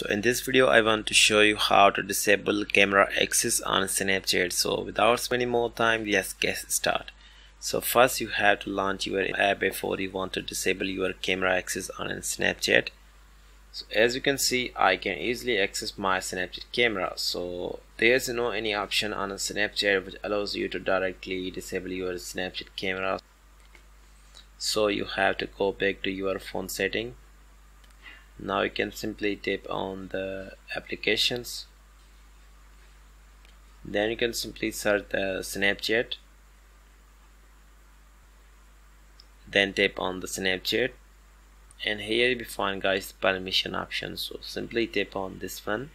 So in this video I want to show you how to disable camera access on Snapchat. So without spending more time let's get started. So first you have to launch your app before you want to disable your camera access on Snapchat. So as you can see I can easily access my Snapchat camera. So there's no any option on Snapchat which allows you to directly disable your Snapchat camera. So you have to go back to your phone setting now you can simply tap on the applications. Then you can simply search the Snapchat. Then tap on the Snapchat. And here you will find guys permission option. So simply tap on this one.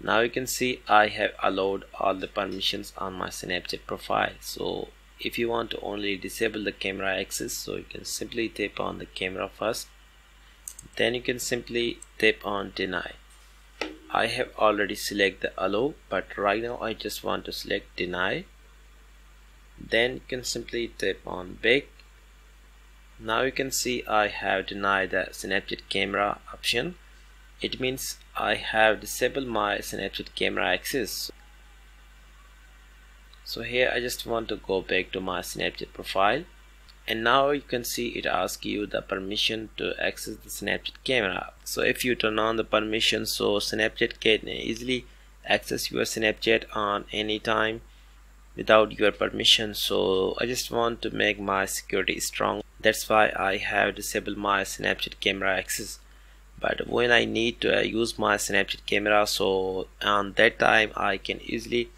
Now you can see I have allowed all the permissions on my Snapchat profile. So if you want to only disable the camera access so you can simply tap on the camera first then you can simply tap on deny. I have already select the allow but right now I just want to select deny. Then you can simply tap on back. Now you can see I have denied the Snapchat camera option. It means I have disabled my Snapchat camera access. So here I just want to go back to my Snapchat profile and now you can see it asks you the permission to access the Snapchat camera. So if you turn on the permission so Snapchat can easily access your Snapchat on any time without your permission. So I just want to make my security strong. That's why I have disabled my Snapchat camera access. But when I need to uh, use my Snapchat camera so on that time I can easily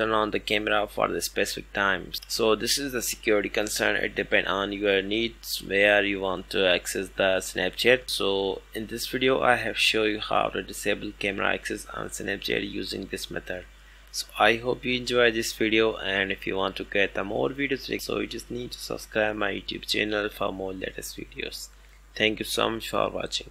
turn on the camera for the specific times. So this is the security concern. It depends on your needs where you want to access the snapchat. So in this video i have shown you how to disable camera access on snapchat using this method. So i hope you enjoy this video and if you want to get the more videos so you just need to subscribe my youtube channel for more latest videos. Thank you so much for watching